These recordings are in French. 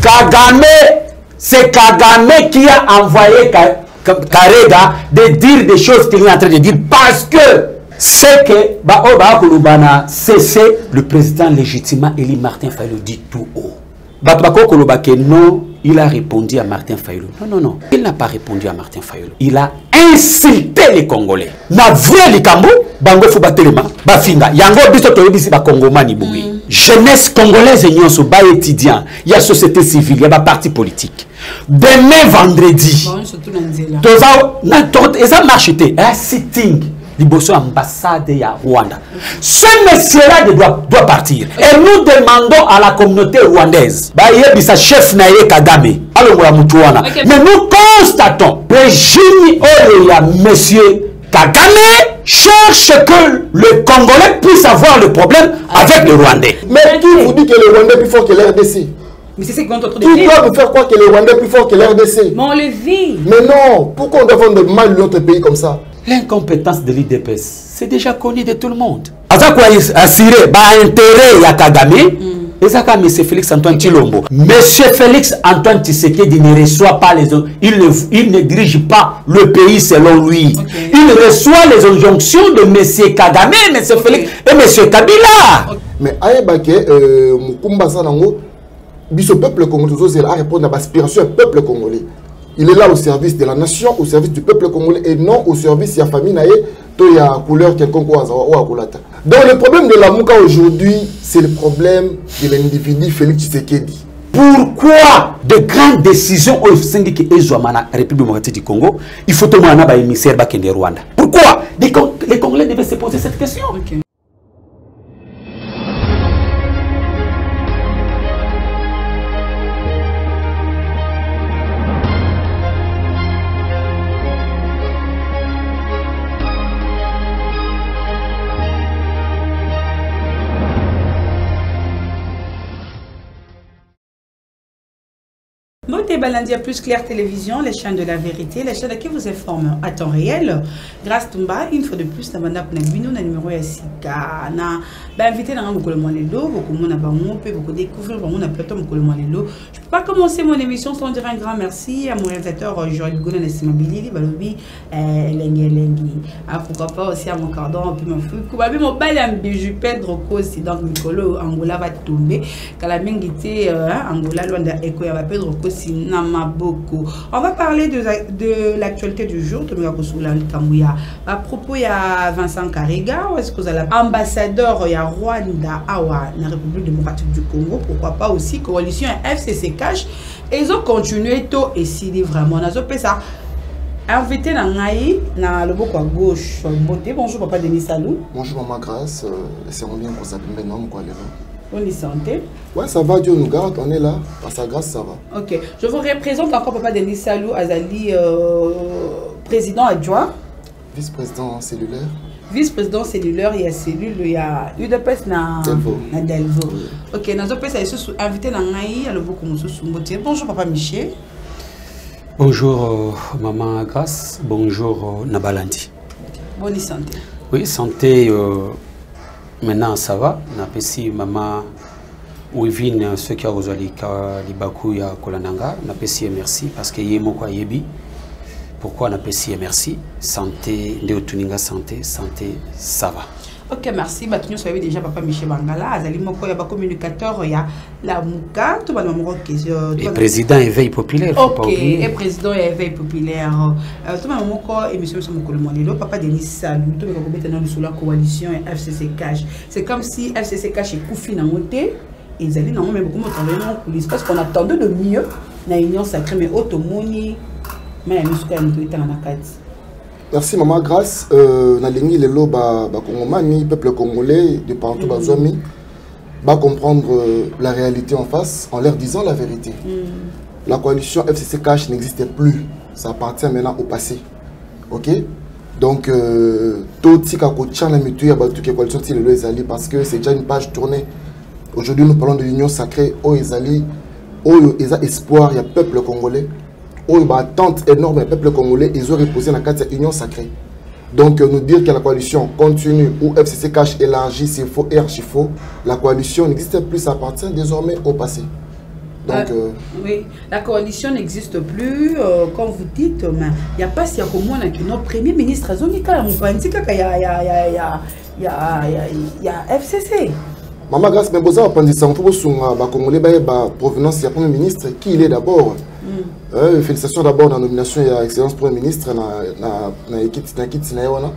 Kagame, c'est Kagame qui a envoyé Karega de dire des choses qu'il est en train de dire parce que c'est que oh, c'est le président légitimement élu Martin Fayou dit tout haut. Non, il a répondu à Martin Fayou. Non, non, non, il n'a pas répondu à Martin Fayou. Il a insulté les Congolais. Na vrai likambo, bango fo batelema bafinga. Yango biso toyebisi bakongomani boye. Mm. jeunesse congolaise nyonso baétudiant ya société civile ya baparti politique. Demain vendredi eza marche te. Eya sitting liboso ambassade ya rwanda. Ce messiera de doit, doit partir. Et nous demandons à la communauté rwandaise bayebisa chef na ye kagame alongola motu wana. Mais nous constatons régime oyo oh, ya monsieur Kagame cherche que le Congolais puisse avoir le problème avec le Rwandais. Mais qui vous dit que le Rwandais est plus fort que l'RDC mais c'est ce qu'on est en train de Qui doit nous faire croire que le Rwandais est plus fort que l'RDC Mais on le vit. Mais non, pourquoi on doit vendre mal notre pays comme ça? L'incompétence de l'IDPS, c'est déjà connu de tout le monde. Aza quoi assurer ba intérêt ya Kagame ezaka M. Félix Antoine Chilombo. Monsieur Félix Antoine Tshisekedi ne reçoit pas les il ne, il ne dirige pas le pays selon lui. Ok. Il reçoit les injonctions de M. Kagame, M. Félix et M. Kabila. Mais ayebake euh, mukumba sa nango biso peuple congolais tozozela à répondre à l'aspiration du peuple congolais il est là au service de la nation au service du peuple congolais et non au service de la famille naye to ya couleur quelconque akolata donc le problème de la muka aujourd'hui c'est le problème de l'individu Félix Tshisekedi Pourquoi de grandes décisions ke ezwama na République démocratique du Congo, il faut na ba émissaire bakende Rwanda? Pourquoi? Les, Con- les Congolais devaient se poser cette question. Balandia Plus Claire Télévision, les chaînes de la vérité, les chaînes qui vous informent à temps réel. Grâce Tumba, une fois de plus, kuna bino na numéro sika na ba invité na ngoko le lelo, beaucoup mon peut beaucoup découvrir ba mona plateau moko le lelo. Je pas commencer mon émission sans dire un grand merci à mon réalisateur euh, Joël Gona na Simabilili balobi euh lengi lengi. Ah pourquoi pas aussi à mon cordon puis mon fou. Kubabi mon bal en bijou Pedro Kosi donc Nicolo Angola va tomber. Kala mingi te euh, Angola loin eko ya ba Pedro Kosi na maboko. On va parler de, la- de l'actualité du jour. À propos, il Vincent Kariga, ou est-ce que vous avez ambassadeur il y a Rwanda, Awa, la République démocratique du Congo, pourquoi pas aussi, coalition FCC Cash. Et ils ont continué tôt et s'il est vraiment. On a fait ça. Invité na ngai na loboko à gauche. Bonjour papa Denis Salou bonjour maman grâce euh, c'est en lien pour ça non quoi les on est santé. Ouais ça va Dieu nous garde on est là. Par sa grâce ça va. Ok. Je vous représente encore papa Denis Salou Azali euh, président adjoint. Vice-président cellulaire vice-président cellulaire il y a cellule il y a UDPS na Delvaux. na Delvaux ok nazopesa lisusu invité na ngai aloboko mosusu mbote bonjour papa Michel Bonjour euh, maman Grace, bonjour euh, Nabalandi. bonne santé Oui, santé, euh, maintenant ça va. Napesi maman Wivine, ceux qui ont rejoint Libaku ya Kolananga, napesi ye merci parce que ye moko yebi. Pourquoi napesi merci? Santé, nde otuninga santé, santé, ça va. ok merci. Bato nyonso bayebi déjà papa michel bangala azali moko ya bacommunicateur ya lamuka to bana moko Et président éveil populaire, ok et président ya éveil populaire. Euh, to bana moko émission biso mokolo mwa lelo papa denis salu tobeka kobeta na lisolo ya coalition ya fcc cash. C'est comme si fcc cash ekufi nango te ezali nango mais beaucoup motravaille nango coulisse parce qu'on attendait de mieux na union sacré mais oyo Merci Maman Grâce. Euh, nalingi lelo ba ba peuple congolais de partout bazwami ba comprendre euh, la réalité en face en leur disant la vérité. La coalition FCC Cash n'existait plus. Ça appartient maintenant au passé. OK? Donc euh, Toti Kakocha na mitu ya batu ke coalition ti lelo ezali parce que c'est déjà une page tournée. Aujourd'hui nous parlons de l'union sacrée au ezali oyo eza espoir ya peuple congolais oyo battente énorme peuple congolais ezo reposer na kati ya union sacrée. Donc euh, nous dire que la coalition continue ou FCC cache élargi c'est faux et archi faux la coalition n'existe plus ça appartient désormais au passé. Donc, Euh, euh, Oui, la coalition n'existe plus, euh, comme vous dites, mais il n'y a pas si à comment que notre premier ministre a ya ya ya ya ya FCC. Maman Grace, mais boza apandisa mpo bosunga bakongolais bayeba provenance ya premier ministre qui il est d'abord? Euh, félicitations d'abord na nomination ya excellence premier ministre na, na, na ekiti na kiti na ye wana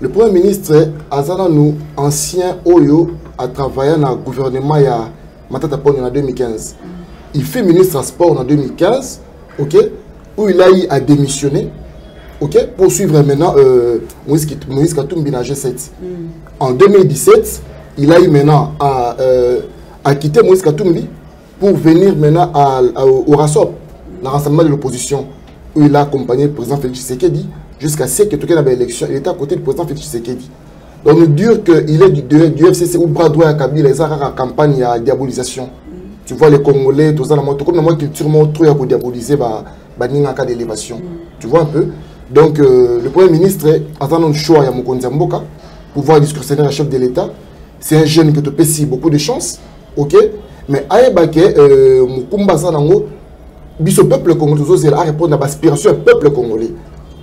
le premier ministre aza nanu ancien oyo atravailla na gouvernement ya matata ponyo na 2015 il fait ministre en sport en 2015 ok où il a eu à démissionner ok pour suivre maintenant euh, Moïse, Katumbi na G7 en 2017, il a eu maintenant à, euh, à quitter Moïse Katumbi pour venir maintenant à, à- au RASOP, le rassemblement de l'opposition, où il a accompagné le président Félix Tshisekedi jusqu'à ce que Token avait élection. Il était à côté du président Félix Tshisekedi. Donc, nous dire qu'il est du, du, du FCC ou bras droit à Kabila, ont une campagne à diabolisation. Tu vois, les Congolais, tout ça, la comme la moto culture, mon truc à diaboliser, bah, bah, a cas d'élévation. Tu vois un peu? Donc, euh, le Premier ministre, attend un choix à Mokonza Mboka, pouvoir discussionner la chef de l'État. C'est un jeune qui te paie beaucoup de chance, ok? Mais Aïbake, euh, Mukumba Zanango, biso peuple congolais, il a répondre à l'aspiration du peuple congolais.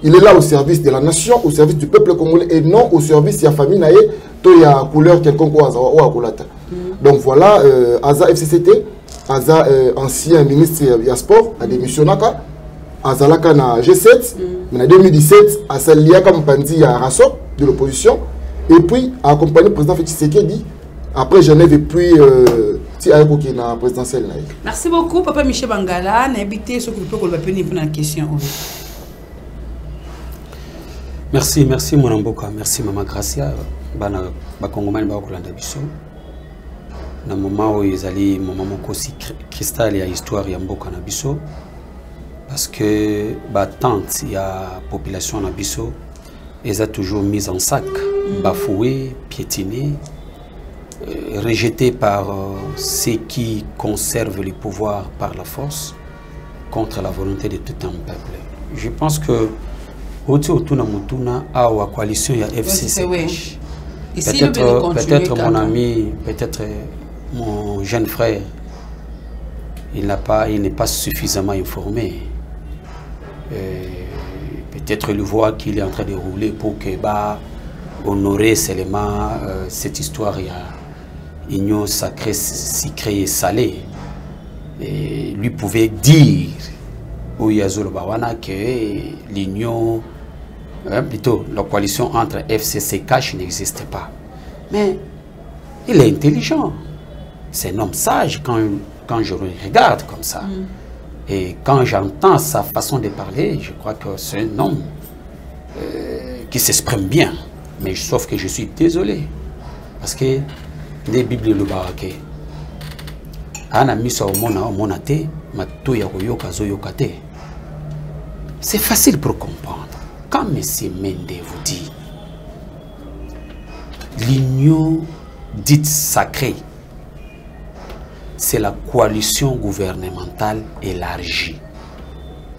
Il est là au service de la nation, au service du peuple congolais et non au service de la famille naïe, to ya couleur quelconque ou aza- ou akolata. Donc voilà, euh, Aza FCCT, Aza euh, ancien ministre ya sport, a démissionnaka, azalaka na G7, mais en 2017, asaliaka mpanzi ya Rassop de l'opposition, et puis a accompagné le président Félix Tshisekedi, après Genève et puis euh, ti ayekoki na présidentielle na ye. Merci beaucoup, Papa Michel Bangala. N'habitez ce que vous pouvez répondre à la question. merci merci mwana mboka. Merci mama gracia. Bana bakongomani bakolanda biso. Na moma oyo ezali moma moko cri- cristal ya histoire ya mboka na biso. Parce que batante ya population na biso eza toujours mise en sac. Bafoué piétiné rejeté par euh, ceux qui conservent le pouvoir par la force contre la volonté de tout un peuple. Je pense que oti otuna mutuna awa coalition ya FCC le peut-être continuer peut-être mon ami peut-être euh, mon jeune frère il n'a pas il n'est pas suffisamment informé. Euh, peut-être il voit qu'il est en train de rouler pour que bah honorer seulement euh, cette histoire il y a union sacrée sucrée et salée et lui pouvait dire oui Azoloba wana que l'union hein, plutôt la coalition entre FCC Cash n'existe pas. Mais il est intelligent. C'est un homme sage quand, quand je le regarde comme ça. Et quand j'entends sa façon de parler je crois que c'est un homme euh, qui s'exprime bien. Mais sauf que je suis désolé. Parce que elobaka ke. Miso omona te mato ya koyoka azoyoka te. C'est facile pour comprendre. Quand M. Mende vous dit l'union dite sacrée c'est la coalition gouvernementale élargie.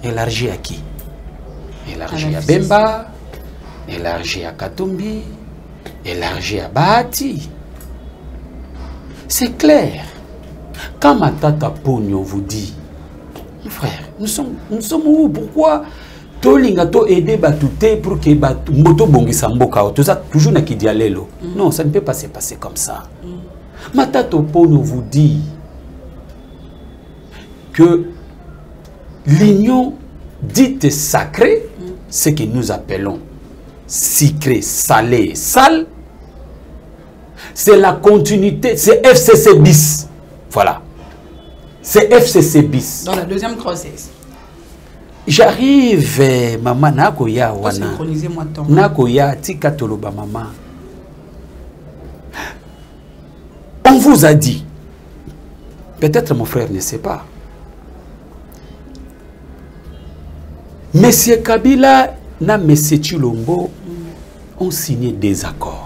Élargie à qui? Élargie À Bemba élargie à Katumbi élargie à Bahati c'est clair. Quand Matata Pogno vous dit, mon frère, nous sommes, nous sommes où? Pourquoi tolinga to aider batouté pour que batu moto bongisa mboka tout ça toujours na kidialelo non ça ne peut pas se passer comme ça. Matata Pogno vous dit que l'union dite sacrée ce que nous appelons sucré salé sale c'est la continuité, c'est FCC bis. Voilà. C'est FCC bis. Dans la deuxième grossesse. J'arrive, eh, maman, nakoya wana. synchroniser moi ton. Nakoya, tika toloba maman. On vous a dit, peut-être mon frère ne sait pas, Monsieur Kabila na Monsieur Chilombo ont signé des accords.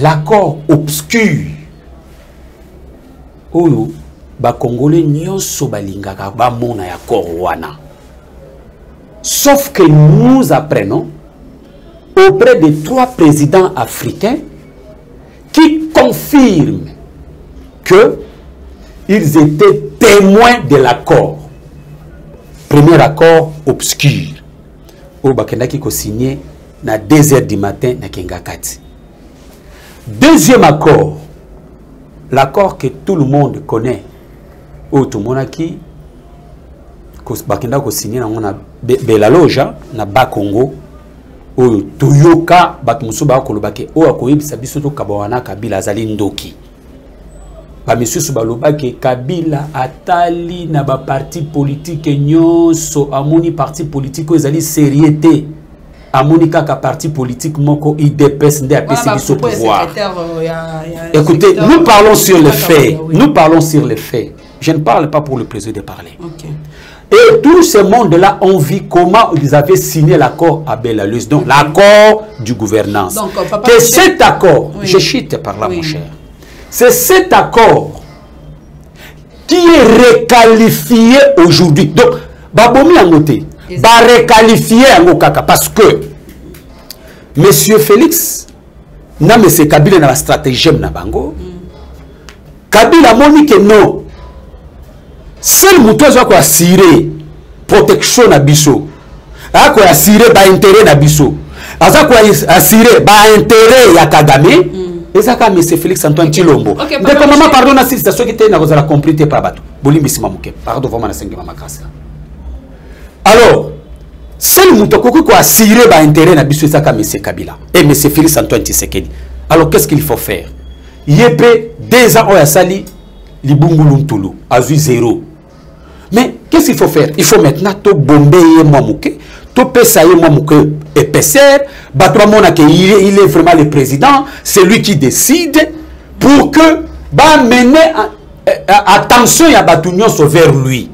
L'accord obscur oyo bakongolais nyonso balingaka bamona ya accord wana. Sauf que nous apprenons auprès de trois présidents africains qui confirment que ils étaient témoins de l'accord. Premier accord obscur. Oyo bakendaki kosigné na 2 heures du matin na kengakati deuxième accord. L'accord que tout le monde connaît. Oyo tomonaki kos- bakenda kosigné nango na Be- belaloja na bakongo oyo toyoka bato mosusu bakoloba ke oyo akoyebisa biso tokaba wana kabila azali ndoki. Bamisusu balobaki kabila atali na baparti politike nyonso. Amoni parti politike oyo ezali serie te amoni kaka parti politique moko idps nde apesi biso pouvoir. écoutez nous parlons sur les faits. nous parlons sur les faits. Je ne parle pas pour le plaisir de parler. Et tout ce monde-là ont vu comment ils avaient signé l'accord à Belarus, donc l'accord du gouvernance. Donc, euh, papa, que cet accord, Oui. je chute par là Oui. mon cher, c'est cet accord qui est requalifié aujourd'hui. Donc, babomi en côté, Exact. ba requalifié en kaka parce que Monsieur Félix, na Monsieur Kabila na ba stratégie na bango, Kabila moni que non, seul moto aza koassire protection na biso. Aza koassire baintere na biso. Aza koassire baintere ya kagame. Eza kaka monsieur félix antoine tilombo ndeko mama monsieur. pardon nasilisa soki te nakozala compris te pa bato. Bolimbisima moke pardon vraimen nasengema makasi alors seul moto akoki koassire baintere na biso eza kaka monsieur kabila. Et monsieur félix antoine tisekedi alors qu'est ce qu'il faut faire? Ye mpe deux ans oyo asali libungulu ntulu azwi zéro. Mais qu'est-ce qu'il faut faire? Il faut maintenant tobombe ye mwa moke topesa ye mwa moke épaisseur. Bato bamona ke il est- vraiment le président c'est lui qui décide pour que bamene a- attention ya bato nyonso vers lui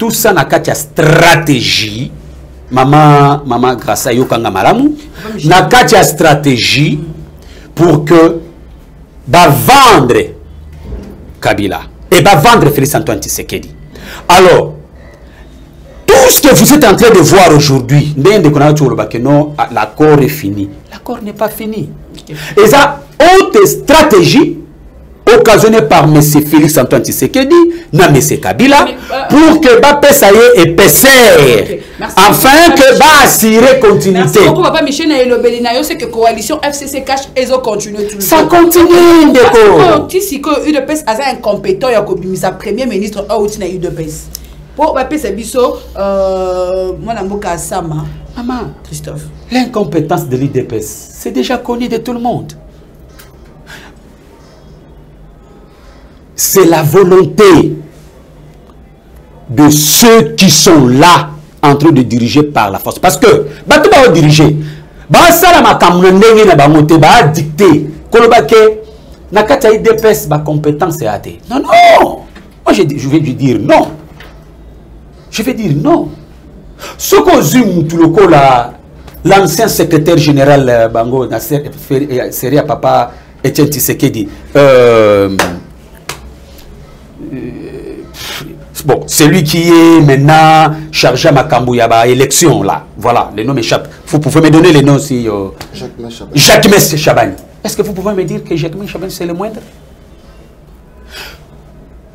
tout ça na kati ya stratégie mama mama grâce ayokanga malamu na kati ya stratégie pour que bavendre Kabila et va vendre Félix Antoine Tshisekedi. Alors, tout ce que vous êtes en train de voir aujourd'hui, tu oloba que non, l'accord est fini. L'accord n'est pas fini. Et ça, haute stratégie occasionné par M. Félix Antoine Tshisekedi na M. Kabila euh, pour que bapesa ye épaisseur. Afin que baassurer continuité. ça continue ndeko. ti sikoyo udps aza incompétent ya kobimisa premier ministre auti na udps mpo bapesa biso euh, mwana mboka asama mama christophe. L'incompétence de l'udps c'est déjà connu de tout le monde. C'est la volonté de ceux qui sont là en train de diriger par la force. Parce que, bato bao diriger, basala makambo na ndenge na bango te ba dicter koloba ke na kati ya IDPS ba compétence ya te. Non non. Moi je, je vais lui dire non. Je vais dire non. ozwi mutu lokola l'ancien secrétaire général euh, bango na ser- fer- eh, série ya papa etienne tisekedi euh, euh, bon celui qui est maintenant chargé à makambo ya baélection là voilà le nom m'échappe vous pouvez me donner les noms si euh, Jacques Machaba. Jacques Mess Chabani. Est-ce que vous pouvez me dire que Jacques Mess Chabani, c'est le moindre?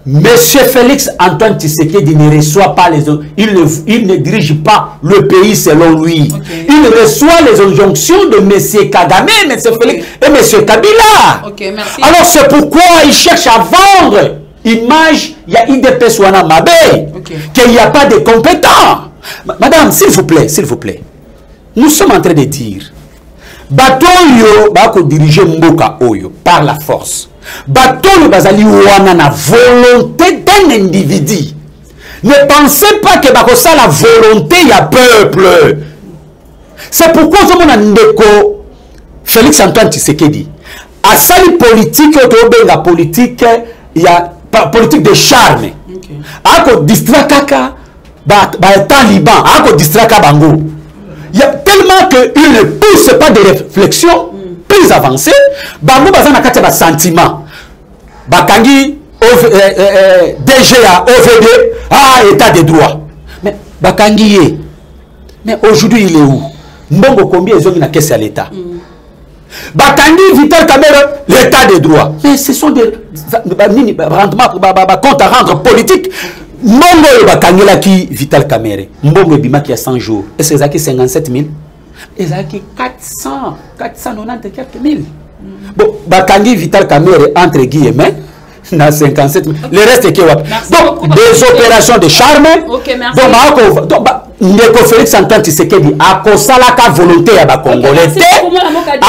Monsieur Félix Antoine Tshisekedi ne reçoit pas les... Il ne, il ne dirige pas le pays selon lui. Il reçoit les injonctions de Monsieur Kagame, Monsieur Félix et Monsieur Kabila. Merci. Alors c'est pourquoi il cherche à vendre image, il y a IDPS Wana Mabe, Ok. qu'il n'y a pas de compétents. Ma- Madame, s'il vous plaît, s'il vous plaît, nous sommes en train de dire, bato oyo bakodiriger mboka oyo par la force. Bato oyo bazali wana na volonté d'un individu. Ne pensez pas que bakosala volonté ya peuple. C'est pourquoi ozomona ndeko félix antoine tshisekedi asali politike oyo toyobenga politike ya pa- politique de charme. Ok. akodistra kaka bataliban ba akodistra kaka bango. Il y a tellement qu'il ne pousse pas de réflexion plus avancée bango baza na kati ya basentiment bakangi OV, euh, euh, dg ya ovd ah état de droit. Mais bakangi ye mais aujourd'hui il est où? Mbongo combien ezongi na kese ya l'état. Bakangi vital kamere l'état de droit. Mais ce sont des, compte à rendre politique. Mbongo oyo bakangelaki vital camere mbongo ebimaki ya 100 jours. Est ce ezalaki 57 000 ezalaki 400 490 quelque mille. Bon bakangi vital camere entre guillemets na 57 000 le reste eke wapi? Donc des opérations de charme. Donc baako ndeko félix antoine tshisekedi akosalaka volonté ya bakongolais te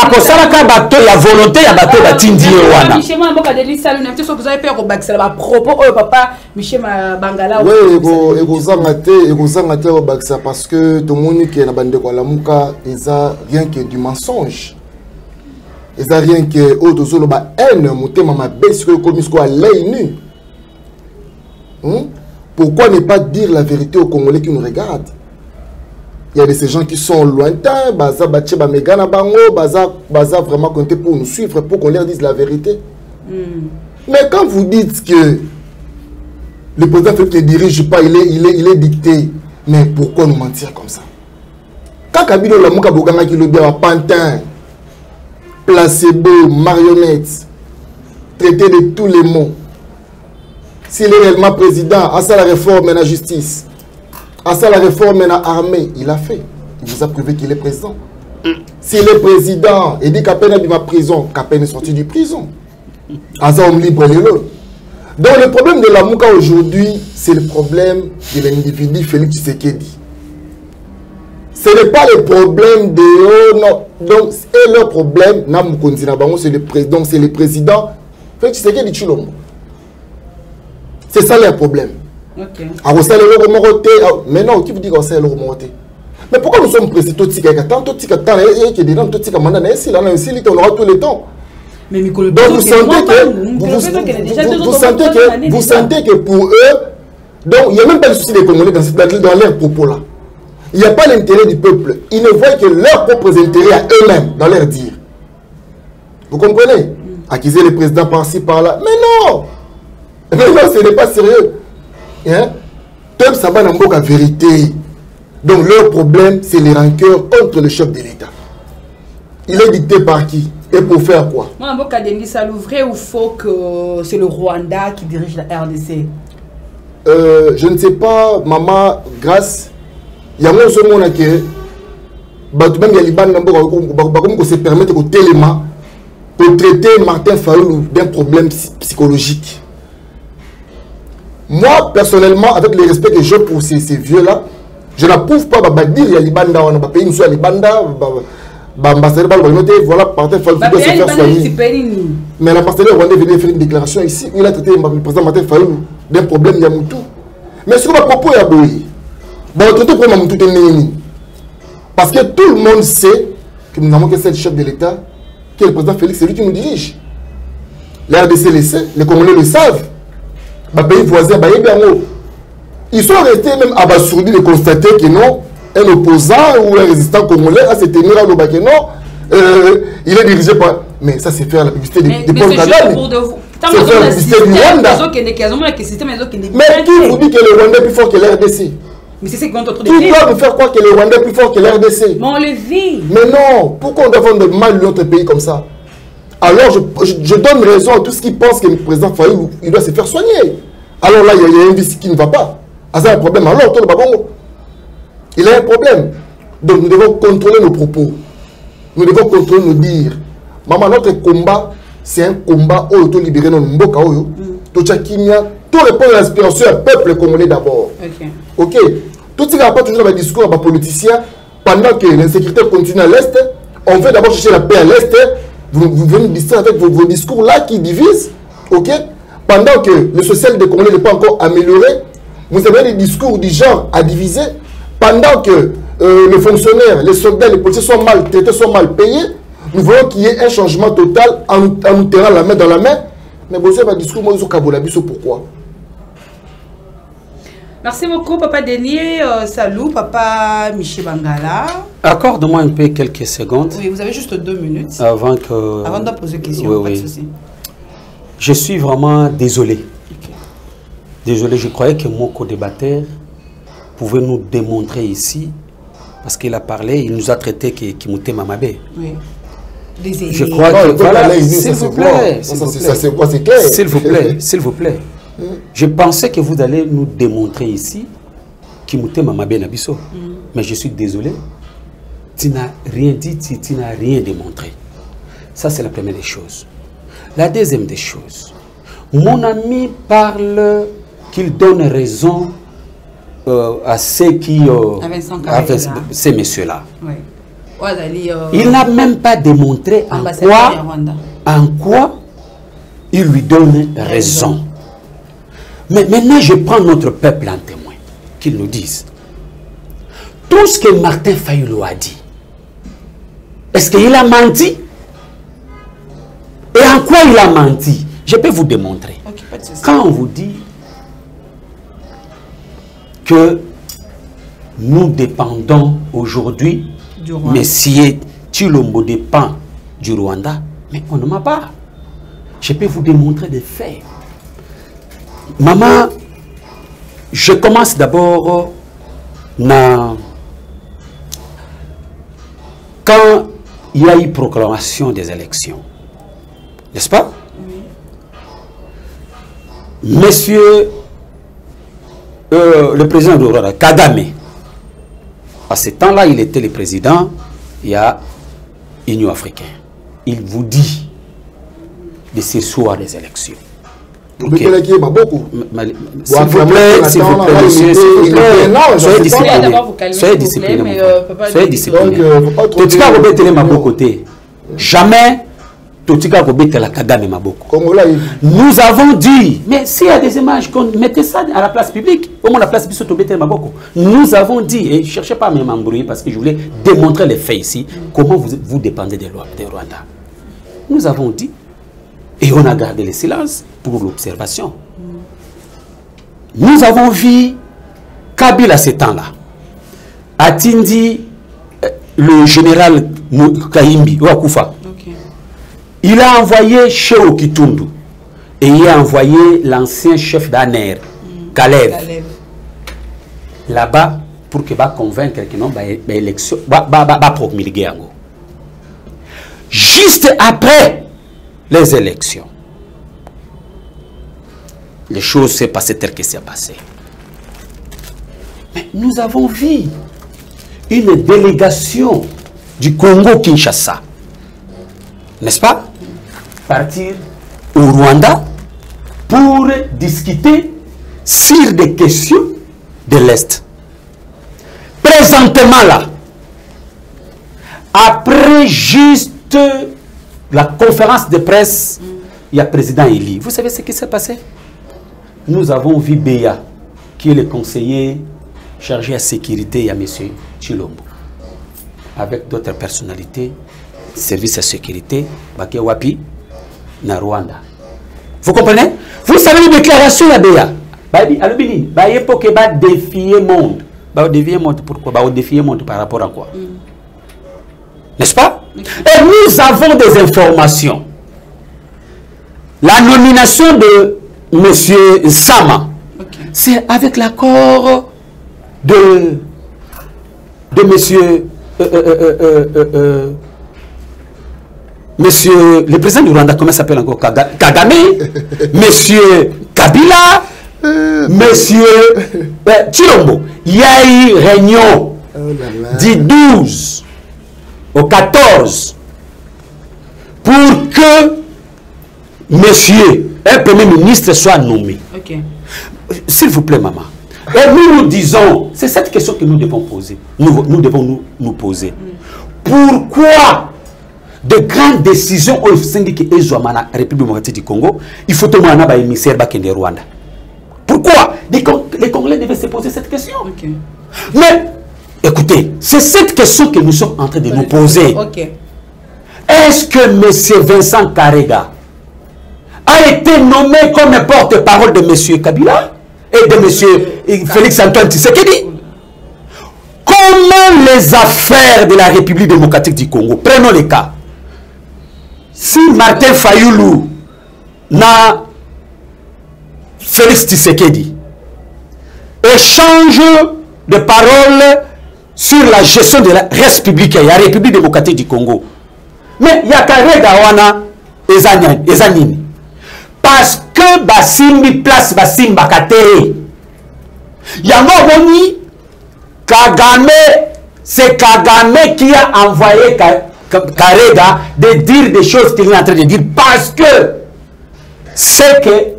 akosalaka bato ya volonté ya bato batindi ye wana. Michel mwana mboka denis salu na biso soki ozali mpe kobakisela bapropos oyo papa michel Ma- bangala we eko- ekozanga te ekozanga te kobakisa parce que tomoni ke na bandeko ya lamuka eza rien que du mensonge. Eza rien que oyo tozoloba haine motema mabe sikoyo ekomi sikoyo alei nu. Hmm? pourquoi ne pas dire la vérité aux congolais qui nous regardent il y a de ces gens qui sont lointains baza batie bamega na bango baza, baza vraiment compté pour nous suivre pour qu'on leur dise la vérité mais quand vous dites que le président ne dirige pas, il est, il est, il est dicté. Mais pourquoi nous mentir comme ça? Quand Kabilo Lamouka Boganga qui le à pantin, placebo, marionnette, traité de tous les mots. S'il est réellement président, à ça la réforme et la justice, à ça la réforme et la armée, il a fait. Il vous a prouvé qu'il est président. S'il est président, il dit qu'Apen est ma prison, qu'Apen est sorti du prison. Aza homme libre les lots. Donc le problème de la Mouka aujourd'hui, c'est le problème de l'individu Félix Tshisekedi. Ce n'est pas le problème de oh, non. Donc c'est leur problème. Na Mukonzi na bango, c'est le président, c'est le président Félix Tshisekedi Chilombo. C'est ça leur problème. Akosala eloko moko te ah, mais non qui vous dit kosala eloko moko te mais pourquoi nous sommes pressés totika yaka tant totika tant ekende nano totika manda na esila na esili te on aura tout le temps mais Donc vous sentez que vous, vous, vous- sentez que vous sentez que pour eux donc il n'y a même pas le souci des Congolais dans, cette- dans leurs propos là. Il n'y a pas l'intérêt du peuple. Ils ne voient que leurs propres intérêts à eux-mêmes dans leur dire. Vous comprenez? Accuser le président par-ci par-là. Mais non Mais non, ce n'est pas sérieux. Hein? Tom Saba n'a pas vérité. Donc leur problème, c'est les rancœurs contre le chef de l'État. Il est dicté par qui? Et pour faire quoi? Mwana mboka denis salu vrai ou faux que c'est le rwanda qui dirige la rdc Euh, je ne sais pas mama grâce yango ozomona ke bato même ya libanda mboka bakomi kose permettre kotelema kotraiter martin faulu d'un problème psy- psychologique moi personnellement avec le respect que j'ai pour ces, ces vieux là je n'approuve pas babadir ya libanda wana bapays mosusu ya libanda baambassadeur balobakino te voilà faulu doit se faire soigner mais l'ambassadeur rwandais venait faire une déclaration ici où il a traité le président Martin Fayoulou d'un problème de Moutou. Mais ce que ma propos est aboyé. Bon, traité le Ténéni. Parce que tout le monde sait que nous n'avons que seul chef de l'État, qui est le président Félix, c'est lui qui nous dirige. La RDC le sait, les Congolais le savent. Pays voisins. Ils sont restés même abasourdis de constater que non, un opposant ou un résistant congolais a se tenir à l'Oba que non, euh, il est dirigé par. Mais ça, c'est faire la publicité de, mais de Paul c'est Kagame. faire la publicité du Rwanda. Mais qui vous dit que le Rwanda est plus fort que l'RDC mais c'est ce qu'on Qui doit nous faire croire que le Rwanda est plus fort que l'RDC mais on le vit Mais non, pourquoi on doit vendre mal notre pays comme ça? Alors je, je, je donne raison à tous ceux qui pensent que le président Fayoulou, il doit se faire soigner. Alors là, il y a, a un vice qui ne va pas. Ah, ça, un problème. Alors, le babongo, il a un problème. Donc nous devons contrôler nos propos. Nous devons contrôler nos dires. Maman, notre combat, c'est un combat où auto libérer nos mboka. Tout tout répond à l'inspiration du peuple congolais d'abord. ok Ok. Tout ce qui n'a pas toujours dans les discours des politiciens, pendant que l'insécurité continue à l'Est, on veut d'abord chercher la paix à l'Est. Vous, vous venez avec vos, vos discours là qui divisent. Ok? Pendant que le social des Congolais n'est pas encore amélioré, vous avez des discours du genre à diviser. Pendant que euh, les fonctionnaires, les soldats, les policiers sont mal traités, sont mal payés, nous voulons qu'il y ait un changement total en, nous- en nous tenant la main dans la main. Mais vous avez un discours, moi, je suis pourquoi? Merci beaucoup papa denis euh, salut papa michel bangala Accorde-moi un peu quelques secondes oui vous avez juste deux minutes avant que. avant de poser question Oui, pas oui. de souci Je suis vraiment désolé. Désolé, je croyais que mon co-débatteur pouvait nous démontrer ici, parce qu'il a parlé, il nous a traité Kimouté Mamabé. oui Je crois Non, que voilà, s'il vous plaît, s'il vous plaît. S'il vous plaît, s'il vous plaît. Je pensais que vous allez nous démontrer ici qui m'a mabé na biso. Mais je suis désolé. Tu n'as rien dit, tu, tu n'as rien démontré. Ça, c'est la première des choses. La deuxième des choses. Mon ami parle qu'il donne raison euh, à ceux qui... euh, Karega. ces messieurs-là. Wazali, euh, Il n'a même pas démontré en ambassadeur ya quoi, en quoi il lui donne raison. Mais maintenant, je prends notre peuple en témoin, qu'il nous dise. Tout ce que Martin Fayulu a dit, est-ce qu'il a menti? Et en quoi il a menti? Je peux vous démontrer. Quand on vous dit que nous dépendons aujourd'hui. Messieurs Chilombo dépend du Rwanda, mais on ne m'a pas. Je peux vous démontrer des faits. Maman, je commence d'abord na- quand il y a eu proclamation des élections, n'est-ce pas? Monsieur euh, le président de Rwanda, Kagame, à ce temps-là, il était le président, il y a Union africaine. Il vous dit de ce soir des élections. S'il vous plaît, s'il vous plaît, monsieur, il s'il vous plaît, là, soyez discipliné. Soyez discipliné. euh, Soyez dis- discipliné. donc euh, faut pas totika dire- kobetele maboko te jamais totika kobetela kagame maboko Congolais ayebi. nous avons dit mais s'il y a des images qu'on mettez ça à la place publique au moins la place biso tobetele maboko nous avons dit et cherchez pas à m'embrouiller parce que je voulais démontrer les faits ici comment vous, vous dépendez des lois de Rwanda nous avons dit et on a gardé le silence pour l'observation nous avons vu Kabila ces temps-là Atindi euh, le général Kaimbi Wakufa Ok. Il a envoyé chez Kitundu et il a envoyé l'ancien chef d'ANER, Kalev, Caleb. là-bas pour que va convaincre que non, élection, bah, bah, promulguer. Juste après les élections, les choses s'est passées telles que c'est passé. Mais nous avons vu une délégation du Congo-Kinshasa, n'est-ce pas? Partir au Rwanda pour discuter sur des questions de l'Est. Présentement là, après juste la conférence de presse, il y a président Eli. Vous savez ce qui s'est passé? Nous avons vu Beya, qui est le conseiller chargé à sécurité à M. Chilombo, avec d'autres personnalités, service à sécurité, Baké Wapi, na Rwanda. Vous comprenez? Vous savez les déclarations à Beya? Babi, alubini, ba époque ba défier monde. Ba défier monde pourquoi? Ba défier monde par rapport à quoi? N'est-ce pas? Et nous avons des informations. La nomination de M. Sama, c'est avec l'accord de, de monsieur, euh, euh, euh, monsieur, le président du Rwanda, comment s'appelle encore? Kaga- Kagame, monsieur Kabila, monsieur euh, Chilombo? Il y a eu réunion Oh du 12 au 14 pour que monsieur, un premier ministre soit nommé. S'il vous plaît, maman. Et nous nous disons, c'est cette question que nous devons poser. Nous, nous devons nous, nous poser. Pourquoi de grandes décisions au syndicat Ezouama na République démocratique du Congo, il faut que un émissaire Bakende Rwanda Pourquoi? Les, Cong- les Congolais devaient se poser cette question. Mais, écoutez, c'est cette question que nous sommes en train de nous poser. Est-ce que M. Vincent Karega a été nommé comme porte-parole de M. Kabila et de M. Félix Antoine Tshisekedi? Comment les affaires de la République démocratique du Congo, prenons le cas, si Martin Fayoulou n'a Félix Tshisekedi échange de paroles sur la gestion de la République, la République démocratique du Congo, mais ya karega wana eza nini? Parce que basimbi place basimbaka te. Yango omoni kagame c'est kagame qui a envoyé de dire des choses qu'il est en train de dire parce que c'est que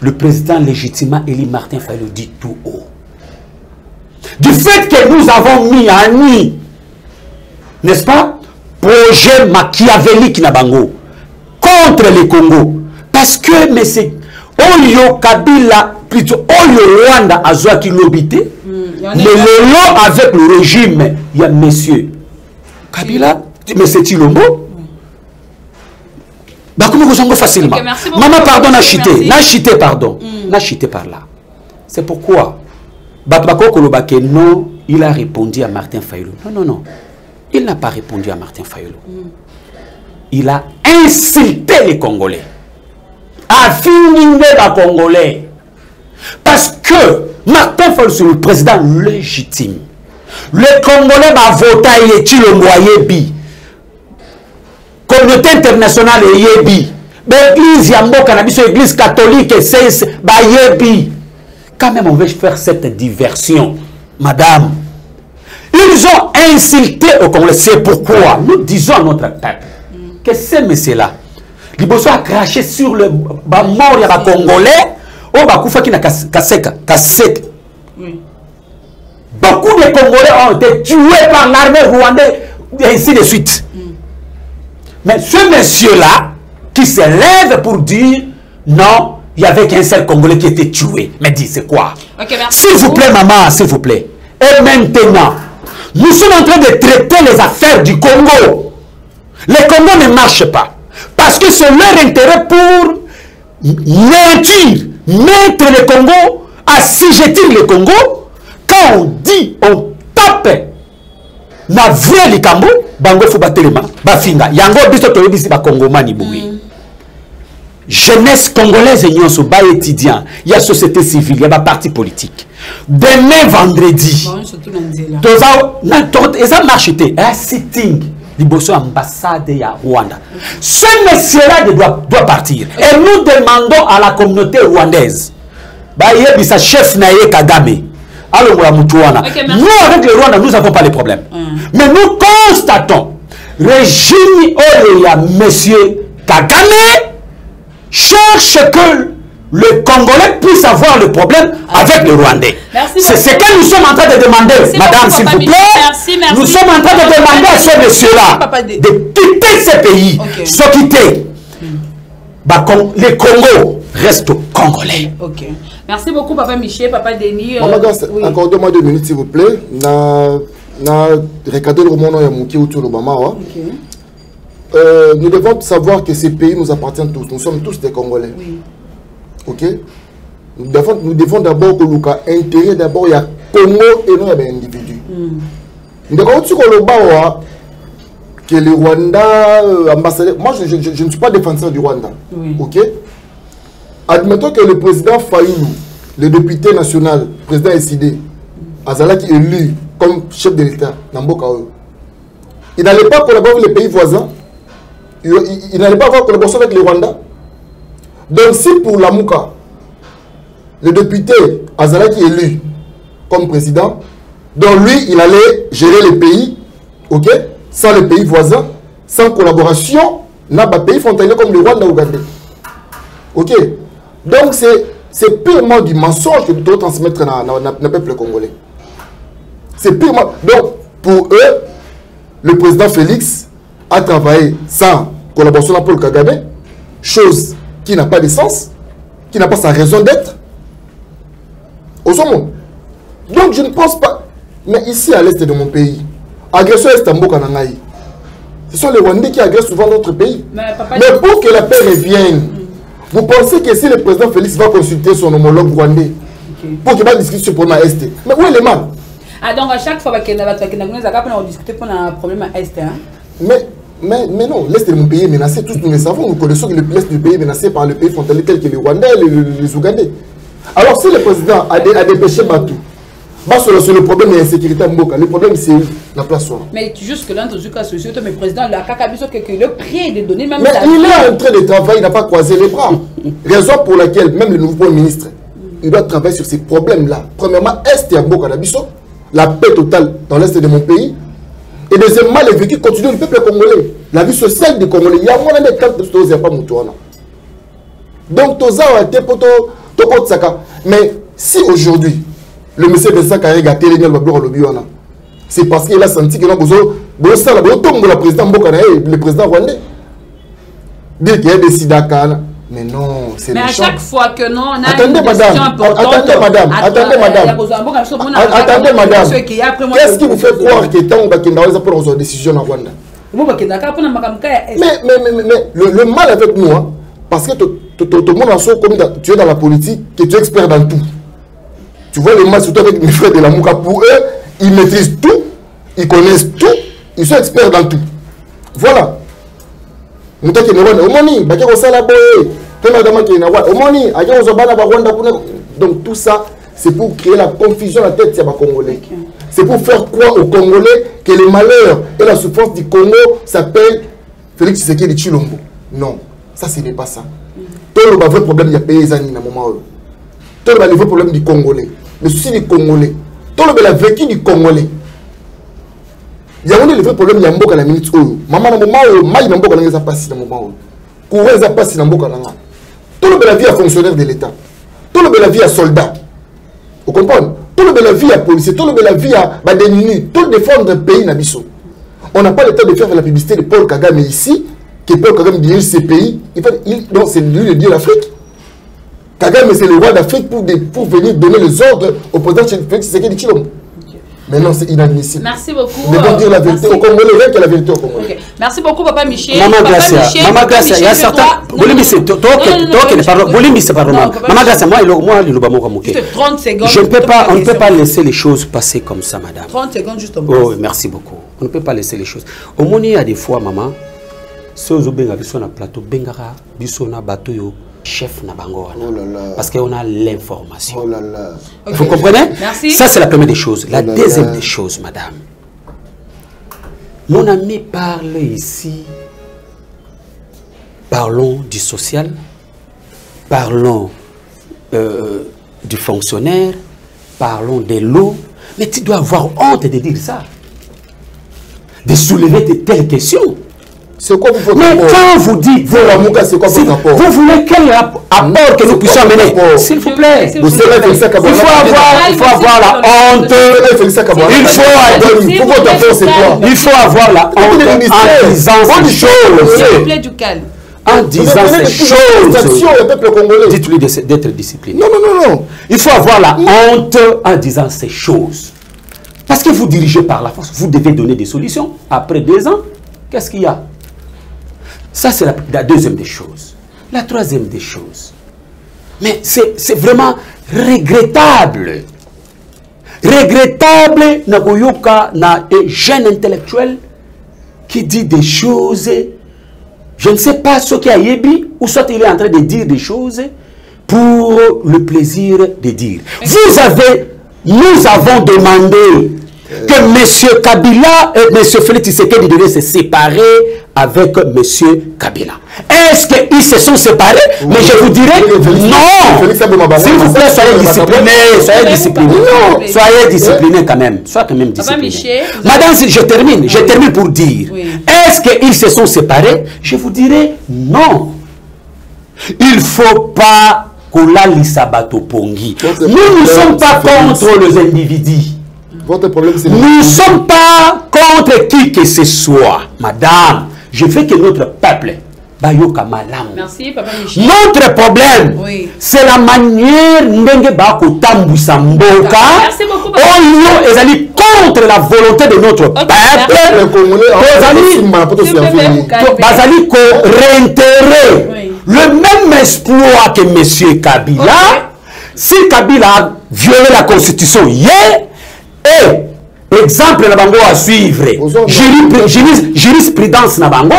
le président légitimement éli martin fayot le dit tout haut. Du fait que nous avons mis en nu n'est-ce pas projet machiavélique na bango contre le congo. Parce que mais c'est oyo kabila plutôt oyo rwanda azwaki lobi y a- mais lelo avec le régime ya monsieur kabila. Monsieur tilombo bakomi kozongo facilement Ok, merci beaucoup. mama pardon na Merci. na chite pardon. Na chite par là. C'est pourquoi non il a répondu à martin fayolo non non non. Il n'a pas répondu à martin fayolo il a insulté les congolais. Afingi nde bacongolais parce que martin fayolo c'est le président légitime. Le congolais bavota ye tilongo ayebi communauté internationale eyebi baeglise ya mboka na biso église catholique esese bayebi quand même on veut faire cette diversion madame. Ils ont insulté au congolais c'est pourquoi? Nous disons à notre peuple que ce monsieur là liboso a craché sur le bamort ya bacongolais oyo bakufaki na Kas- kaseka kaseka beaucoup de Congolais ont été tués par l'armée rwandaise, et ainsi de suite. Mais ce monsieur-là, qui se lève pour dire non, il y avait qu'un seul Congolais qui était tué. Mais dis, c'est quoi? S'il vous plaît, maman, s'il vous plaît. Et maintenant, nous sommes en train de traiter les affaires du Congo. Le Congo ne marche pas. Parce que c'est leur intérêt pour mentir, mettre le Congo, assujettir le Congo. Quand on dit, on tape na vrai likambo bango fo batelema bafinga. Yango biso toyebisi bakongomani boye. Jeunesse congolaise nyonso baétudiant ya société civile ya baparti politique demain vendredi Bon, surtout na nzela. toza na to- eza marche te. Eya sitting liboso ya ambassade ya rwanda. Ce monsieur-là de doit, doit partir. Et nous demandons à la communauté rwandaise bayebisa chef na ye kagame alongola mutu wana Ok, merci. nous avec le rwanda nous n'avons pas les problèmes. Mais nous constatons régime oyo ya monsieur kagame cherche que le Congolais puisse avoir le problème avec le Rwandais. C'est ce que nous sommes en train de demander, Merci madame, s'il Papa vous plaît. Michel. Merci, merci. Nous sommes en train de demander à ce monsieur-là Papa de- quitter ce pays. Ok. Se quitter. Bah, les Congo restent congolais. ok merci beaucoup papa michel papa denis euh, Maman Grace, oui. accordez-moi deux minutes s'il vous plaît. Na, na recadrer le moment ya Mouki autour de Bama. wa. Ok. Euh, nous devons savoir que ces pays nous appartiennent tous. Nous sommes tous des Congolais. Oui. Ok Nous devons, nous devons d'abord que Luka intérêt d'abord il y a Congo et non il y a des individus. Nous devons aussi que le Bawa, que le Rwanda, euh, ambassadeur. Moi je, je- je- je ne suis pas défenseur du Rwanda. Oui. Ok Admettons que le président Fayoulou, le député national, président SID, Azalaki élu comme chef de l'État, Namboka Oyo, il n'allait pas collaborer avec les pays voisins, il, il- il n'allait pas avoir collaboration avec le Rwanda. Donc si pour Lamouka, le député Azalaki élu comme président, donc lui, il allait gérer les pays, ok, sans les pays voisins, sans collaboration, n'a pas pays frontaliers comme le Rwanda ou Ouganda. Ok Donc c'est purement du mensonge que nous devons transmettre dans le peuple congolais. C'est purement. Donc, pour eux, le président Félix a travaillé sans collaboration avec Paul Kagame, chose qui n'a pas de sens, qui n'a pas sa raison d'être. Au sommet. Donc, je ne pense pas. Mais ici, à l'est de mon pays, agression est Mboka Nangaï. Ce sont les Rwandais qui agressent souvent notre pays. Mais pour que la paix revienne, vous pensez que si le président Félix va consulter son homologue rwandais pour qu'il va discuter sur le problème à Est, mais où est le mal? Ah donc à chaque fois ezalaka mpona kodiscute mpona problème ya este hein? mais, mais, mais non, l'Est de mon pays est menacé. Tous nous le savons. Nous connaissons que l'Est du pays est menacé par le pays frontalier tel que les Rwandais et les, Ougandais. Alors si le président a, dé- a dépêché Batou basola sur le problème ya insécurité ya mboka. Le problème c'est la place wana Mais jusque-là, dans ce société, mais président, la Kakabiso, que que le prix de donner même mais sa il est en train de travailler il n'a pas croisé les bras. Raison pour laquelle même le nouveau premier ministre il doit travailler sur ces problèmes là premièrement est ya mboka la paix totale dans l'est de mon pays? Et deuxièmement le vécu continue du peuple congolais. La vie sociale des congolais yango wana nde kaka tozia pas moto wana donc toza awa te mpo to- tokotisaka mais si aujourd'hui le monsieur vincent karega atelemi aloba biloko alobi wana c'est parce qu'il a senti bozo bozosala bozotombola président mboka na ye le président rwandais. Dire qu'il a décidaka mais non c'est Mais à méchant. chaque fois que non, on a Attendez, une madame. importante. Attendez, madame. Attendez, euh, madame. attendez madame qu'est-ce qui vous fait croire que ntango bakenda eza mpona kozwa décision na rwanda? Bon, bah, Kendaka, pour la makamka, est- mais, mais, mais, mais, le, le mal avec nous, hein, parce que tout le monde en sort comme tu es dans la politique, que tu es expert dans tout. Tu vois le mal, surtout avec mes frères de la Mouka, pour eux, ils maîtrisent tout, ils connaissent tout, ils sont experts dans tout. Voilà. Omoni bake kosala boye. Mpe na wana omoni ake kozwa bana barwanda kuna donc tout ça c'est pour créer la confusion na tête ya bacongolais c'est pour faire croire aux congolais que le malheur et la souffrance du congo s'appelle félix tshisekedi chilombo non ça ce n'est pas ça. Toloba vrai problème ya pays eza nini na moment oyo toloba le vrai problème du congolais le souci du congolais. Tolobela vécu du congolais yango nde le vrai problème ya mboka na minute oyo? Mama na moma oyo mai na mboka nanga eza mpasi na moma oyo. Courant eza mpasi na mboka nanga. Tolobela vie ya fonctionnaire de l'état. Tolobela vie ya soldat. Ocomprendre tolobela vie ya policier tolobela vie ya badémuni todéfendre pays na biso. On n'a pas le temps de faire la publicité de paul kagame ici que paul kagame dirige ce pays. Il faut, il, non c'est lui le dieu d'afrique. Kagame c'est le roi d'afrique pour, de- pour venir donner les ordres au président félix tshisekedi chilombo mais non c'est inadmissible Merci beaucoup. nous devons dire la vérité Merci. au Congolais, rien que la vérité au Congolais. Ok. Merci beaucoup, Papa Michel. Maman Michel, Maman Gracia, il y a certains. je dois- Bolimi, c'est Non, non, toi non, qui non, non, toi qui non, ne parles. je- Bolimi, c'est pas Non, Maman. Gracia, moi, il- moi, il est pas Mouké. Juste 30 secondes. Je ne peux pas, on ne peut pas laisser les choses passer comme ça, madame. 30 secondes, juste au Oh, oui, merci beaucoup. On ne peut pas laisser les choses. Au moins, il y a des fois, maman, ceux qui benga biso na plateau, na bateau yo chef na bango wana. Oh là là. Parce qu'on a l'information. Oh là. Vous comprenez? Merci. Ça, c'est la première des choses. La Oh deuxième des choses, madame. Mon ami parle ici. Parlons du social. Parlons euh, du fonctionnaire. Parlons de l'eau. Mais tu dois avoir honte de dire ça. De soulever de telles questions. C'est quoi votre Mais rapport quand vous dites, vous, Lamuka, c'est quoi si votre rapport vous voulez quel rap- apport que nous puissions amener rapport S'il vous plaît. Vous Il faut avoir, il faut avoir la honte. Il faut avoir- Il faut avoir la honte en disant ces êtes- S'il vous choses. plaît, du calme. En disant ces choses. au peuple congolais. Dites-lui d'être discipliné. Non, non, non, non. Il faut avoir la honte en disant ces choses. Parce que vous dirigez par la force, vous devez donner des solutions. Après deux ans, qu'est-ce qu'il y a? Ça, c'est la, deuxième des choses. La troisième des choses. Mais c'est vraiment regrettable. Regrettable, Nagoyoka, na un jeune intellectuel qui dit des choses, je ne sais pas ce qu'il a yébi, ou soit il est en train de dire des choses pour le plaisir de dire. Vous avez, nous avons demandé que M. Kabila et M. Félix Tshisekedi devaient se séparer avec M. Kabila. Est-ce qu'ils se sont séparés? Mais je vous dirais non. S'il vous plaît, soyez disciplinés. Soyez disciplinés. Non. Soyez disciplinés quand même. Soyez quand même disciplinés. Madame, je termine, je termine pour dire, est-ce qu'ils se sont séparés? Je vous dirais non. Il ne faut pas kolalisa bato pongi. Nous ne sommes pas contre les individus. Votre problème, Nous ne sommes pas contre qui que ce soit. Madame, Je veux que notre peuple bayoka malamu notre problème oui. c'est la manière ndenge bakotambwisa mboka oyo ezali contre la volonté de notre okay. peuple. Bazali ko réintéré oui. le même exploit que monsieur kabila. Okay. si kabila a violé la constitution ye yeah, et exemple na bango à suivre. Jurisprudence na bango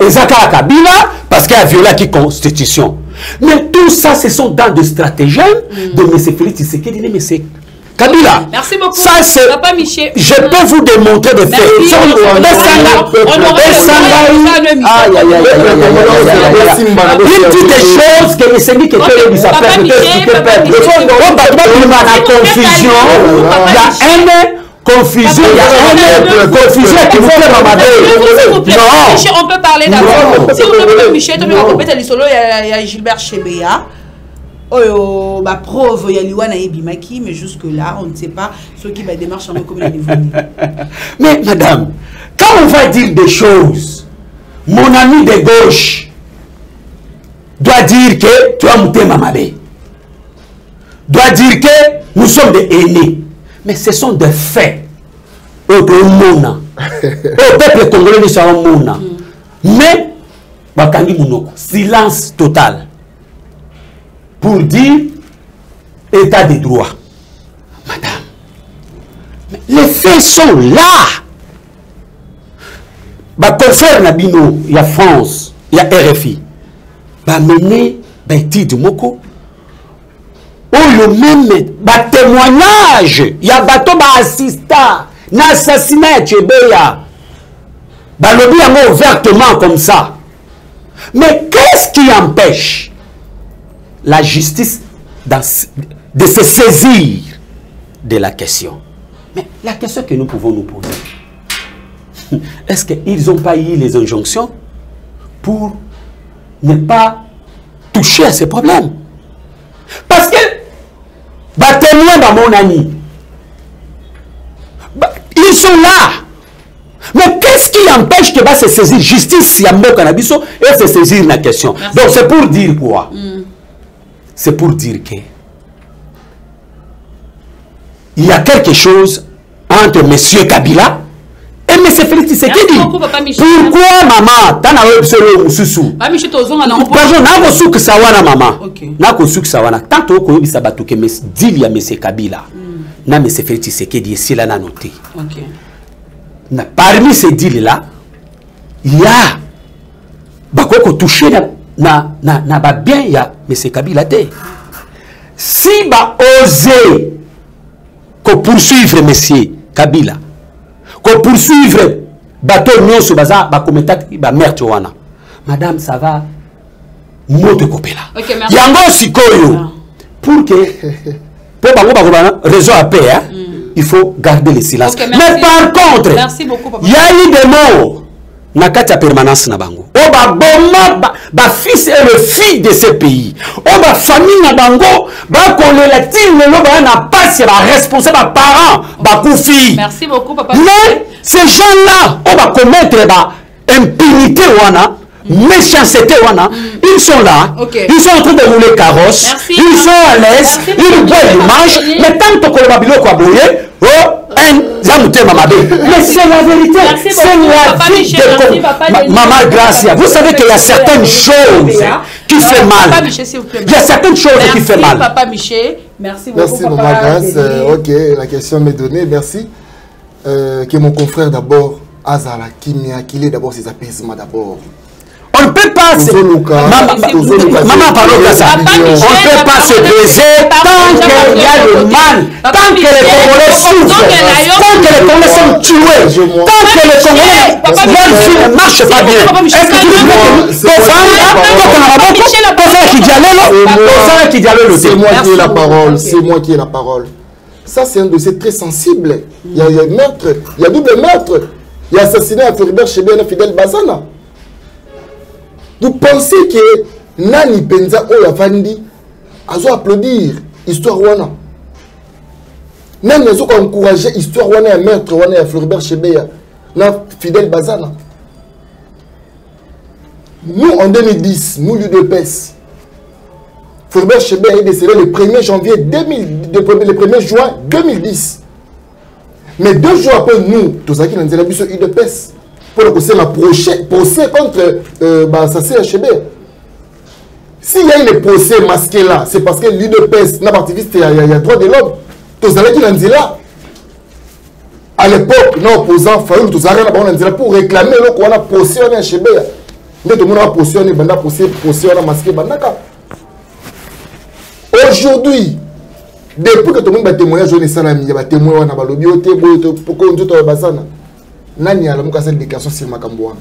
eza kaka kabila parce qu'elle a violaki constitution. Mais tout ça ce sont dans des stratagèmes de m. Félix tshisekedi ne mese Kabila, Merci beaucoup. ça c'est. Je peux vous démontrer de fait. Une petite chose que les syndicats peuvent lui faire. Il y a une confusion. Il y a une confusion qui vous fait mamadé. S'il vous plaît, Non. Miché, on peut parler d'abord. Non. Si vous voulez, Michel, tu peux compéter les solos, il y a Gilbert Chebeya. oyo baprove ya liwa na ebimaki mais jusque là on ne sait pas soki badémarche yango comme évolue Mais madame, quand on va dire des choses, mon ami de gauche doit dire que tu as monté Mamadé. Doit dire que nous sommes des aînés. Mais ce sont des faits. Au Mona. Au peuple congolais, nous sommes Mona. Mais, Bakangi Mounoko, silence total. Pour dire état de droit. Madame, mais les faits sont là. baconfrère na bino ya france ya rfi bamene baétude moko oyo meme batémoignage ya bato baassista na assassinat ya chebeya balobi yango ouvertement comme ça. Mais qu'est-ce qui empêche la justice de se saisir de la question? Mais la question que nous pouvons nous poser est-ce qu'ils n'ont pas eu les injonctions pour ne pas toucher à ces problèmes? Parce que, bah, témoin dans mon ami, bah, ils sont là. Mais qu'est-ce qui empêche que va se saisir justice ya mboka na biso et se saisir la question Merci. Donc c'est pour dire quoi C'est pour dire que il y a quelque chose entre monsieur Kabila et M. Félix Tshisekedi. Merci beaucoup, Papa Michel. Pourquoi maman tana oyo biso lelo mosusu bamishi tozonga nango pardon nakosukisa wana mama Ok. nakosukisa wana tant okoyebisa bato ke mes- dili ya mese kabila na mese félix tshisekedi esila nano te Ok. na parmi ces dili là ya bakoki kotouche na, na, na, na babien ya mese kabila te si baose kopoursuivre monsieur kabila kopoursuivre bato nyonso baza bakometaki bameurtre wana. Madame ça va? Moto ekopela Ok, merci. yango sikoyo pour que mpo bango bakobana réseau ya paix hein, il faut garder le silence. Ok, merci. mais par contre Merci beaucoup, papa. ya eu des morts na kati ya permanence na bango. Oyo baboma ba- bafils et le fille de ce pays. Oyo bafamille na bango bakolela ntina lelo baya na pasi ya baresponsable baparent bakufi Merci beaucoup, papa. mais ces gens-là oyo bakommettre ba impunité wana méchanceté wana ils sont là. Ils sont en train de rouler carrosse. Merci. ils sont à l'aise. Ils boivent dimanche. Merci. mais tant tokoloba biloko ya boye o mabe mais c'est la vérité Merci c'est la papa vie de maman Gracia vous savez qu'il y a certaines choses qui fait Papa mal il y a certaines choses qui fait Merci, mal Papa Michel. Merci beaucoup, Merci. Maman Grace. Euh, ok, la question m'est donnée. Merci. Euh, que mon confrère d'abord, Azala, Kimia, qu'il est d'abord ses apaisements d'abord. On ne peut pas se... Maman, Gracia. Papa on ne peut pas se baiser tant qu'il y a le mal. Tant que les Congolais souffrent tant que les Congolais sont tués. tant que les Congolais leur vie ne marche pas bien est-ce que tu c'est veux moi, que c'est moi, qui ai la parole, c'est moi qui ai la parole. Ça, c'est un dossier très sensible. Il y a, meurtre, il y a double meurtre. Il y a assassinat à Floribert chez Fidel Bazana. bopense ke nani mpenza oyo avandi azo applaudir histoire wana? Nani azoka encourage histoire wana ya maître wana ya floribert chebeya na fidèle bazana? Nous en 2010 nous lieu de pèse floribert chebeya est décédé le 1er janvier 2000 le 1er juin 2010 mais deux jours après nous tozalaki na nzela biso udepes pour procès, procès contre euh, bah, ça c'est HB. S'il y a une procès masqué là, c'est parce que l'UDPS, n'a activiste, il y, a, y a droit de l'homme. Tous allez qui l'ont dit là. À l'époque, nos opposants, Fayoul, tous allez là-bas, on dit là pour réclamer le qu'on a procès en HB. Mais tout le monde a procès, on est banda procès, procès, on a masqué bandaka. Aujourd'hui, depuis que tout le monde a témoigné, je ne sais pas, il y a témoin, on a balobi, on a témoin, on a témoin, on a témoin, nani alamuka asala déclaration sur makambo wana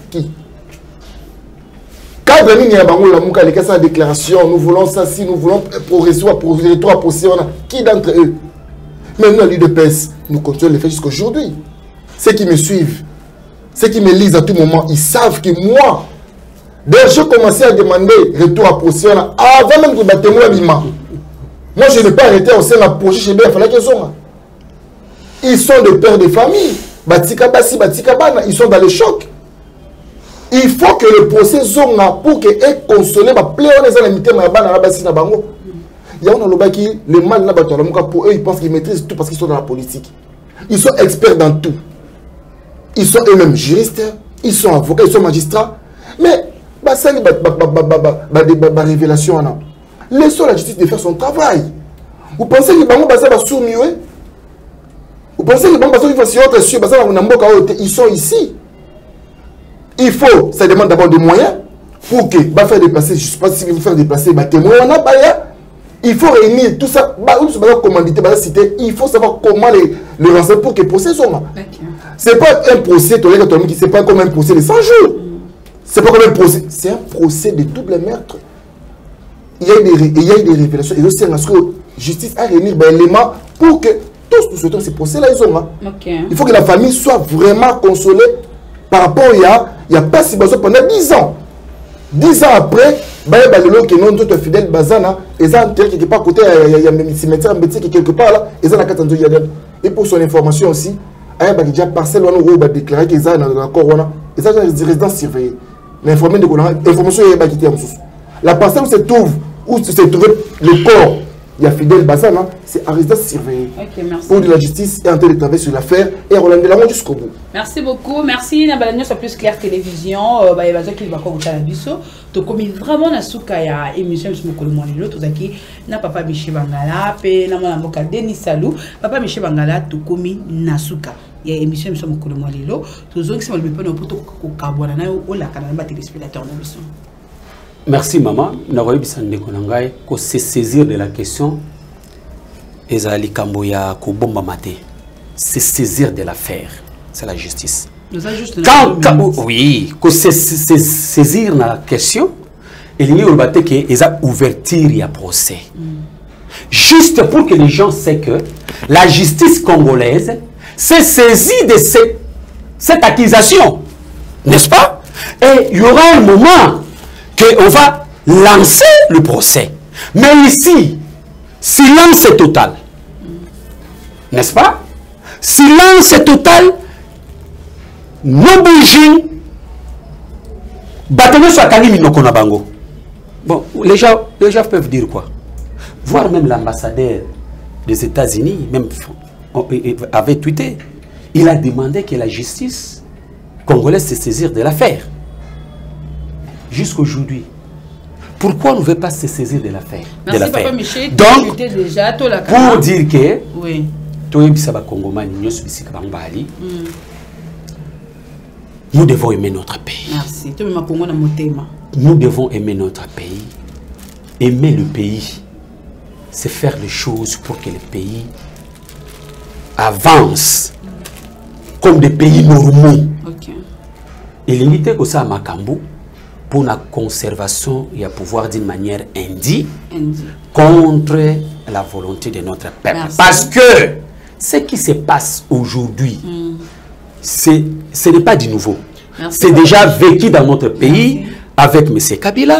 déclaration? Nous voulons ça si nous voulons progresser territoire posé wana qui d'entre eux? Mais nous à l'UDPS nous continuons le faire jusqu'aujourd'hui ceux qui me suivent ceux qui me lisent à tout moment ils savent que moi D'ailleurs, j'ai commencé à demander retour à procès avant même que le témoin bima. Moi, je n'ai pas arrêté au sein de la projet chez BF. Ils sont des pères de famille. Batika Basi, Batika Bana, ils sont dans le choc. Il faut que le procès zonga pour que ait consolé ba plé on les alimité ma bana na basi na bango. Il y a on a qui le mal na bato la pour eux ils pensent qu'ils maîtrisent tout parce qu'ils sont dans la politique. Ils sont experts dans tout. Ils sont eux-mêmes juristes, ils sont avocats, ils sont magistrats. Mais basali barévélation wana laissons la justice de faire son travail vous pensez que bango baza basumi we vous pensez que autre na mboka oyo te ils sont ici il faut ça demande d'abord des moyens pour que bafaire déplacer je sais pas si vous faire déplacer batémoin wana baya. Il faut réunir tout ça commandité baza cité il faut savoir comment les, les renseigner pour que procès zonga c'est pas un procès toleka tolomiki c'est pas comme un procès de 100 jours. C'est pas comme un procès, c'est un procès de double meurtre. Il y a eu des, il y a eu des révélations. Et aussi, la justice a réuni des éléments pour que tous nous souhaitons ces procès-là, ils ont. Hein. Okay. Il faut que la famille soit vraiment consolée par rapport a, il y a pas si besoin pendant 10 ans. 10 ans après, baye balelo que non d'autres fidèles bazana, ils ont quelque part côté il y a un cimetière un petit quelque part là, ils ont la carte Et pour son information aussi, il y a déjà parcelle on a déclaré qu'ils ont dans l'accord on a, ils ont des résidences surveillées. l'informé de information eyebaki te ya mosusu la parcelle où se trouve où se trouve le corps ya fidèle basana c'est en résidence surveillée Ok, merci. pour de la justice est en train de travailler sur l'affaire et akolandela yango jusqu'au bout merci beaucoup merci na bala nyonso plus claire télévision euh, baye bazokili bakokotala biso tokomi vraiment na suka ya émission biso mokolo mwa lelo tozalaki na papa miche bangala mpe na mwana mboka denis salou papa miche bangala tokomi na suka ya émission biso mokolo mwa lelo tozongisa malobi mpona mpo tokokabwana na yo olakana na batelespectateur na biso merci mama nakoyebisa ndeko na ngai de la question? Ezala likambo ya kobombama te se saisir de l'affaire. C'est la justice. Nous avons juste quand, oui kose se saisir na question elingi koloba te ke eza ouverture ya procès. Juste pour que les gens sait que la justice congolaise s'est saisie de cette, cette accusation. N'est-ce pas? Et il y aura un moment qu'on va lancer le procès. Mais ici, silence total. N'est-ce pas? Silence total. No bouging. Batene soit kali minoko na bango. Bon, les gens, les gens peuvent dire quoi? Voir même l'ambassadeur des États-Unis, même avait tweeté, il a demandé que la justice congolaise se saisir de l'affaire jusqu'aujourd'hui. Pourquoi on ne veut pas se saisir de l'affaire de merci l'affaire papa michel Donc, déjà pour dire que oui. bali nous devons aimer notre pays. Merci. Nous devons aimer notre pays. Aimer le pays c'est faire les choses pour que le pays avance. Comme des pays normaux. Ok. Elingi te kosala makambo mpona conservation ya pouvoir d'une manière indie indi contre la volonté de notre peuple. Merci. Parce que ce qui se passe aujourd'hui, c'est, ce n'est pas du nouveau. C'est déjà vécu dans notre pays avec M. Kabila.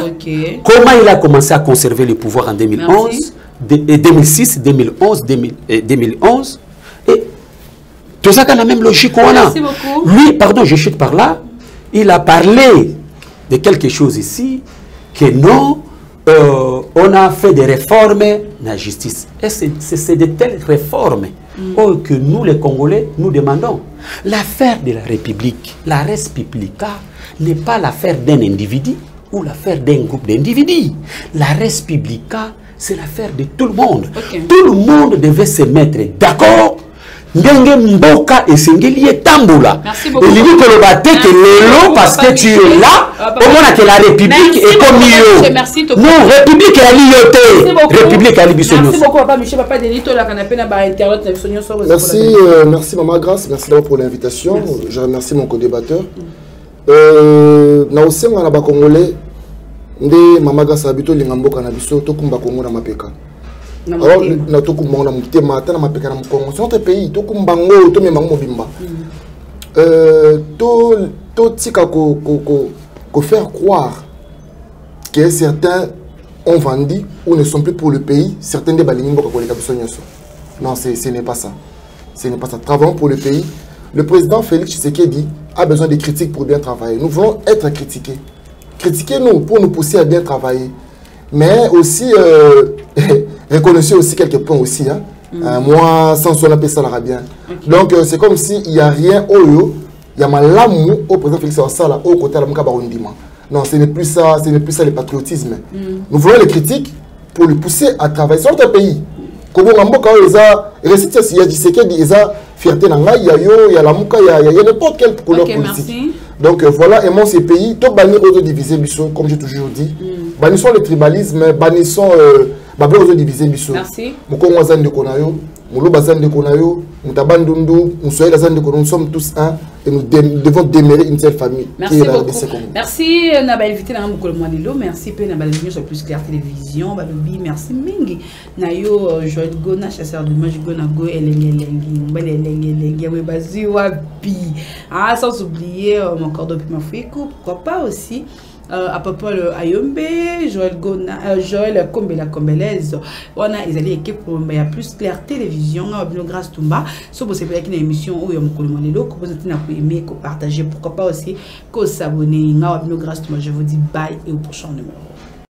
Comment il a commencé à conserver le pouvoir en 2011, Merci. de- et 2006, 2011, 2000, et 2011. Et tout ça dans la même logique qu'on a. Beaucoup. Lui, pardon, je chute par là, il a parlé de quelque chose ici, que non, euh, on a fait des réformes dans la justice. Et c'est- de telles réformes oh, que nous, les Congolais, nous demandons. L'affaire de la République, la res publica, n'est pas l'affaire d'un individu ou l'affaire d'un groupe d'individus. La res publica, c'est l'affaire de tout le monde. Tout le monde devait se mettre d'accord ndenge mboka esengeli etambola elingi koloba te ke lelo parce que tu es là omonake la république ekomi yo non république eyali yo te république eyali biso nyonsomerci merci mama grâce merci d'abord pour l'invitation. Je remercie mon codébatteur. Euh, na kosenga na bacongolais nde mama grâce abi tolinga mboka na biso tokumba kongo na mapeka. Alors na tokumba na motema ata na mapeka na Congo. C'est notre pays, mobimba. Croire que certains ont vendu ou ne sont plus pour le pays, certains des balingi mboka koleka biso nyonso. Non, ce n'est pas ça. Ce n'est pas ça. Travaillons pour le pays. Le président Félix Tshisekedi a besoin de critiques pour bien travailler. Nous voulons être critiqués. Critiquez-nous pour nous pousser à bien travailler. Mais aussi, euh, reconnaissez aussi quelques points aussi. Hein. Euh, moi, sans appel, ça bien. Donc, euh, c'est comme s'il n'y a rien au yo. Il y a malamu au président Félix Ouassala au côté de la Mouka Barondima. Non, ce n'est plus ça, ce n'est plus ça le patriotisme. Nous voulons les critiques pour le pousser à travailler sur notre pays. kobonga mboka oyo eza récite ya Tshisekedi eza fierté na ngai ya yo ya lamuka ya, ya, ya n'importe quelle couleur politique merci. donc euh, voilà aimons ces pays to bani ozo diviser comme j'ai toujours dit banissons le tribalisme banissons euh, babe ozo diviser biso. Merci. mokongo aza ndeko na yo moloba aza ndeko na yo moto abandundu mosoyeli aza ndeko na nous sommes tous un et nous devons demeurer une seule famille Merci beaucoup. Merci euh, na bainvité na mokolo mwa lelo merci mpe na balingi nyonso plus clair télévision balobi. Merci mingi. Na yo euh, joel gona chasseur de mage gona go elenge elengi mbala elenge elengi yawe bazwi wapi ah, sans oublier euh, mon corps d'opima fuiku pourquoi pas aussi euh, à Popol Ayombe, Joël Gona, euh, Joël Kombela Kombelaise, on a ils équipe pour il y a plus clair télévision, on a grâce Tumba, so vous savez qu'il y a une émission où il y a mon colonel Lelo, que vous êtes na aimer, que partager, pourquoi pas aussi, que s'abonner, on a grâce Tumba, je vous dis bye et au prochain numéro.